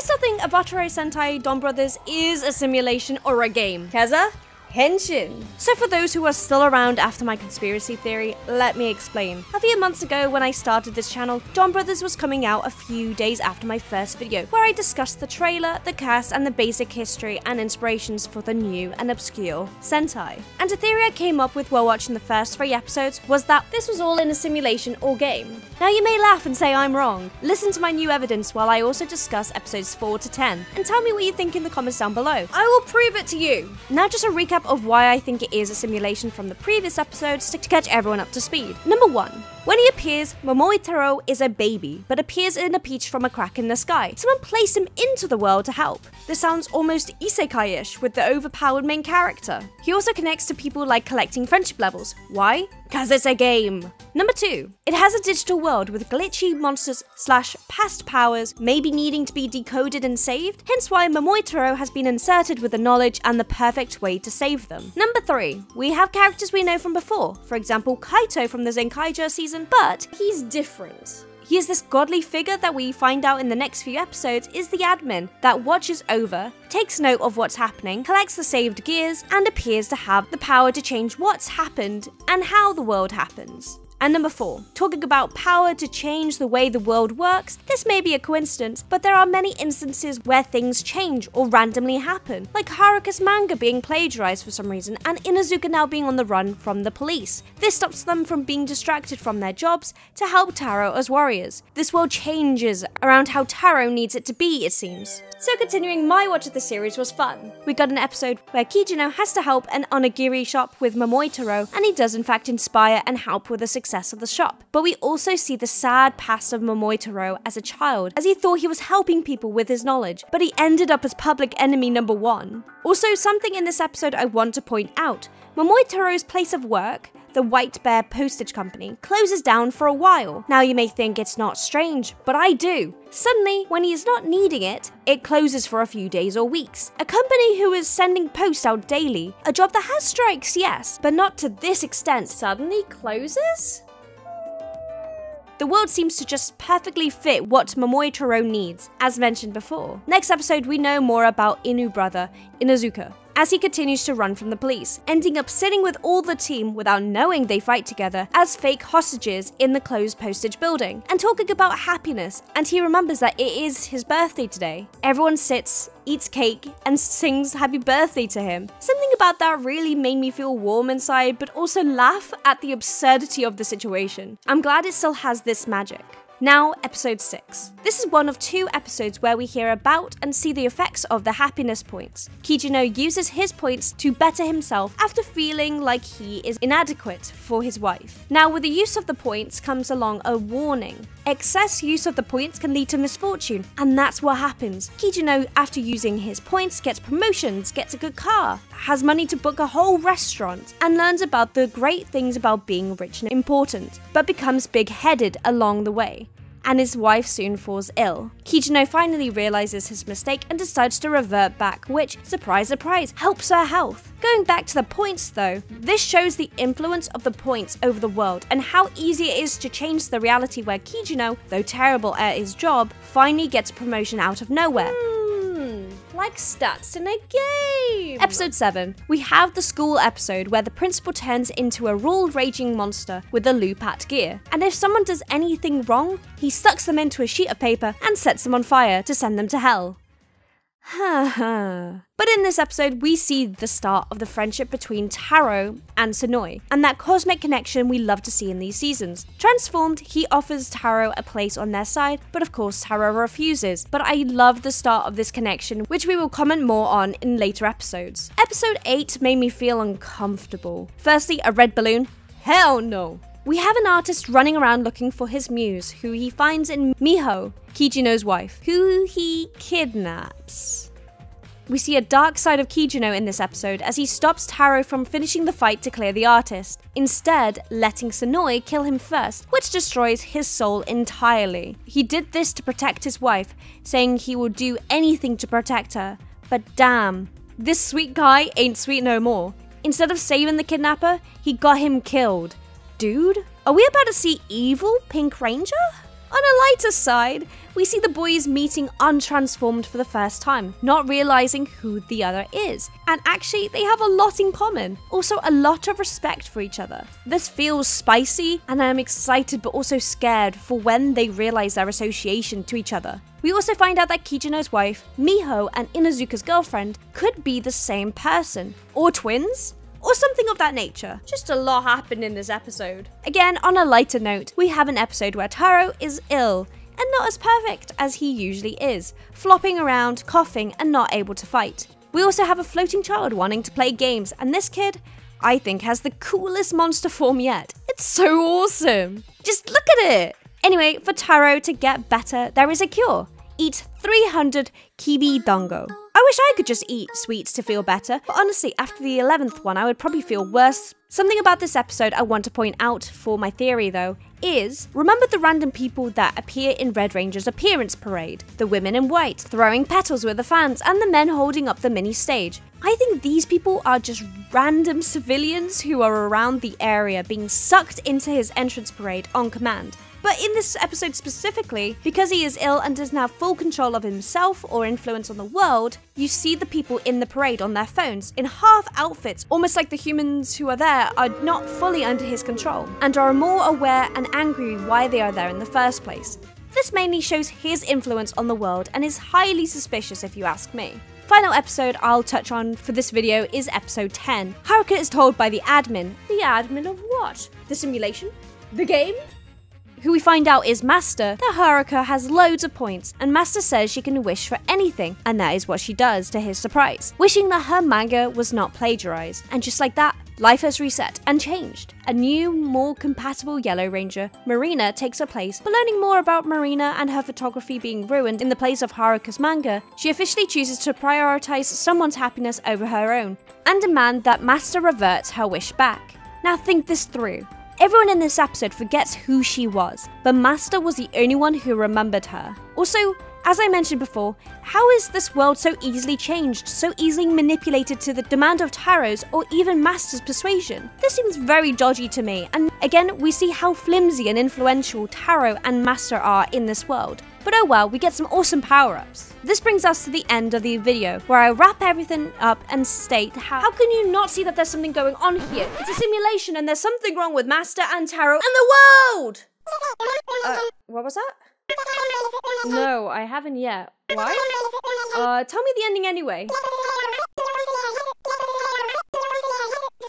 still think Avataro Sentai Don Brothers is a simulation or a game. Kezza? Henshin. So for those who are still around after my conspiracy theory, let me explain. A few months ago when I started this channel, Don Brothers was coming out a few days after my first video, where I discussed the trailer, the cast, and the basic history and inspirations for the new and obscure Sentai. And a theory I came up with while watching the first three episodes was that this was all in a simulation or game. Now you may laugh and say I'm wrong. Listen to my new evidence while I also discuss episodes 4 to 10, and tell me what you think in the comments down below. I will prove it to you! Now just a recap of why I think it is a simulation from the previous episodes to catch everyone up to speed. Number 1. When he appears, Momoitaro is a baby, but appears in a peach from a crack in the sky. Someone placed him into the world to help. This sounds almost isekai-ish with the overpowered main character. He also connects to people like collecting friendship levels. Why? Cause it's a game. Number 2. It has a digital world with glitchy monsters slash past powers maybe needing to be decoded and saved, hence why Momoitaro has been inserted with the knowledge and the perfect way to save them. Number 3. We have characters we know from before, for example Kaito from the Zenkaiger season, but he's different. He is this godly figure that we find out in the next few episodes is the admin that watches over, takes note of what's happening, collects the saved gears, and appears to have the power to change what's happened and how the world happens. And number four, talking about power to change the way the world works, this may be a coincidence, but there are many instances where things change or randomly happen, like Haruka's manga being plagiarized for some reason and Inuzuka now being on the run from the police. This stops them from being distracted from their jobs to help Taro as warriors. This world changes around how Taro needs it to be, it seems. So continuing my watch of the series was fun. We got an episode where Kijino has to help an onigiri shop with Momoi Taro, and he does in fact inspire and help with a success of the shop. But we also see the sad past of Momoitaro as a child, as he thought he was helping people with his knowledge, but he ended up as public enemy number one. Also, something in this episode I want to point out. Momoitaro's place of work the White Bear Postage Company, closes down for a while. Now you may think it's not strange, but I do. Suddenly, when he is not needing it, it closes for a few days or weeks. A company who is sending post out daily, a job that has strikes, yes, but not to this extent, suddenly closes? The world seems to just perfectly fit what Momoitaro needs, as mentioned before. Next episode, we know more about Inu brother, Inuzuka, as he continues to run from the police, ending up sitting with all the team without knowing they fight together as fake hostages in the closed postage building, and talking about happiness, and he remembers that it is his birthday today. Everyone sits, eats cake, and sings happy birthday to him. Something about that really made me feel warm inside, but also laugh at the absurdity of the situation. I'm glad it still has this magic. Now, episode 6. This is one of two episodes where we hear about and see the effects of the happiness points. Kijino uses his points to better himself after feeling like he is inadequate for his wife. Now, with the use of the points comes along a warning. Excess use of the points can lead to misfortune, and that's what happens. Kijino, after using his points, gets promotions, gets a good car, has money to book a whole restaurant, and learns about the great things about being rich and important, but becomes big headed along the way and his wife soon falls ill. Kijino finally realizes his mistake and decides to revert back, which, surprise surprise, helps her health. Going back to the points though, this shows the influence of the points over the world and how easy it is to change the reality where Kijino, though terrible at his job, finally gets promotion out of nowhere like stats in a game. Episode 7. We have the school episode where the principal turns into a rule raging monster with a Lupat gear. And if someone does anything wrong, he sucks them into a sheet of paper and sets them on fire to send them to hell. but in this episode, we see the start of the friendship between Taro and Sonoi, and that cosmic connection we love to see in these seasons. Transformed, he offers Taro a place on their side, but of course Taro refuses. But I love the start of this connection, which we will comment more on in later episodes. Episode 8 made me feel uncomfortable. Firstly, a red balloon. Hell no. We have an artist running around looking for his muse, who he finds in Miho, Kijino's wife, who he kidnaps. We see a dark side of Kijino in this episode as he stops Taro from finishing the fight to clear the artist, instead letting Sonoi kill him first, which destroys his soul entirely. He did this to protect his wife, saying he will do anything to protect her, but damn, this sweet guy ain't sweet no more. Instead of saving the kidnapper, he got him killed dude? Are we about to see evil Pink Ranger? On a lighter side, we see the boys meeting untransformed for the first time, not realizing who the other is. And actually, they have a lot in common. Also, a lot of respect for each other. This feels spicy, and I'm excited but also scared for when they realize their association to each other. We also find out that Kijino's wife, Miho, and Inuzuka's girlfriend could be the same person. Or twins? Or something of that nature. Just a lot happened in this episode. Again, on a lighter note, we have an episode where Taro is ill and not as perfect as he usually is, flopping around, coughing, and not able to fight. We also have a floating child wanting to play games, and this kid, I think, has the coolest monster form yet. It's so awesome! Just look at it! Anyway, for Taro to get better, there is a cure. Eat 300 kibi dango. I wish I could just eat sweets to feel better, but honestly, after the 11th one, I would probably feel worse. Something about this episode I want to point out for my theory though is remember the random people that appear in Red Ranger's appearance parade? The women in white throwing petals with the fans, and the men holding up the mini stage. I think these people are just random civilians who are around the area being sucked into his entrance parade on command. But in this episode specifically, because he is ill and doesn't have full control of himself or influence on the world, you see the people in the parade on their phones in half outfits, almost like the humans who are there are not fully under his control and are more aware and angry why they are there in the first place. This mainly shows his influence on the world and is highly suspicious if you ask me. Final episode I'll touch on for this video is episode 10. Haruka is told by the admin. The admin of what? The simulation? The game? who we find out is Master, that Haruka has loads of points, and Master says she can wish for anything, and that is what she does to his surprise, wishing that her manga was not plagiarized. And just like that, life has reset and changed. A new, more compatible Yellow Ranger, Marina, takes her place, but learning more about Marina and her photography being ruined in the place of Haruka's manga, she officially chooses to prioritize someone's happiness over her own, and demand that Master reverts her wish back. Now think this through. Everyone in this episode forgets who she was, but Master was the only one who remembered her. Also, as I mentioned before, how is this world so easily changed, so easily manipulated to the demand of Taro's or even Master's persuasion? This seems very dodgy to me, and again, we see how flimsy and influential Taro and Master are in this world. But oh well, we get some awesome power-ups. This brings us to the end of the video, where I wrap everything up and state how, how can you not see that there's something going on here? It's a simulation and there's something wrong with Master and Taro and the world! Uh, what was that? No, I haven't yet. Why? Uh, tell me the ending anyway.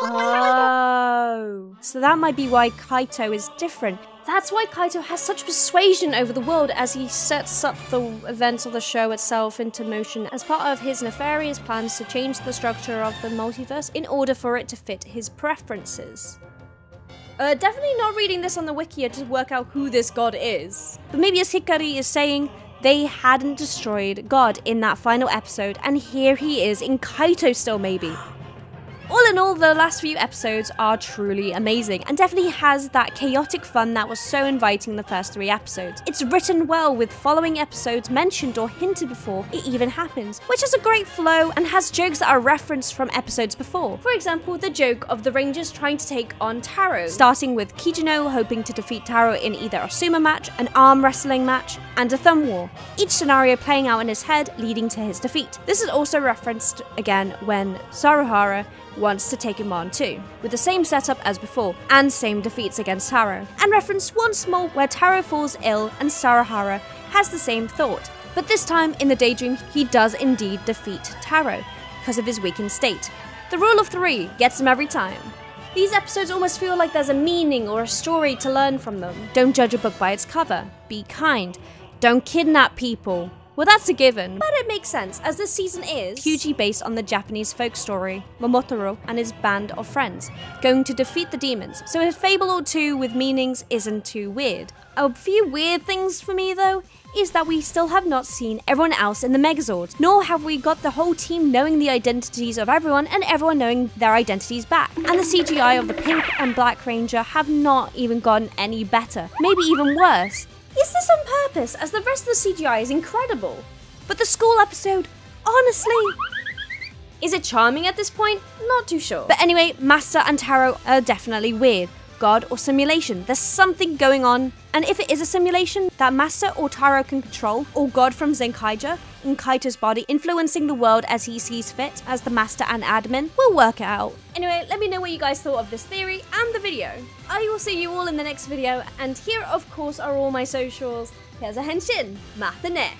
Oh, so that might be why Kaito is different. That's why Kaito has such persuasion over the world as he sets up the events of the show itself into motion as part of his nefarious plans to change the structure of the multiverse in order for it to fit his preferences. Uh, definitely not reading this on the wiki to work out who this god is. But maybe as Hikari is saying, they hadn't destroyed God in that final episode, and here he is in Kaito still, maybe. All in all, the last few episodes are truly amazing and definitely has that chaotic fun that was so inviting in the first three episodes. It's written well with following episodes mentioned or hinted before it even happens, which has a great flow and has jokes that are referenced from episodes before. For example, the joke of the Rangers trying to take on Taro, starting with Kijino hoping to defeat Taro in either a sumo match, an arm wrestling match, and a thumb war, each scenario playing out in his head leading to his defeat. This is also referenced again when Saruhara wants to take him on too, with the same setup as before, and same defeats against Taro, and reference once more where Taro falls ill and Saruhara has the same thought. But this time, in the daydream, he does indeed defeat Taro, because of his weakened state. The rule of three gets him every time. These episodes almost feel like there's a meaning or a story to learn from them. Don't judge a book by its cover. Be kind. Don't kidnap people. Well, that's a given, but it makes sense as this season is hugely based on the Japanese folk story, Momotaro and his band of friends going to defeat the demons. So a fable or two with meanings isn't too weird. A few weird things for me though is that we still have not seen everyone else in the Megazords, nor have we got the whole team knowing the identities of everyone and everyone knowing their identities back. And the CGI of the Pink and Black Ranger have not even gotten any better, maybe even worse. Is this on purpose, as the rest of the CGI is incredible? But the school episode, honestly, is it charming at this point? Not too sure. But anyway, Master and Taro are definitely weird. god, or simulation. There's something going on. And if it is a simulation that Master or Taro can control, or God from Zenkaiger, in Kaito's body, influencing the world as he sees fit, as the Master and admin, we'll work it out. Anyway, let me know what you guys thought of this theory and the video. I will see you all in the next video, and here, of course, are all my socials. Here's a henshin, Matane.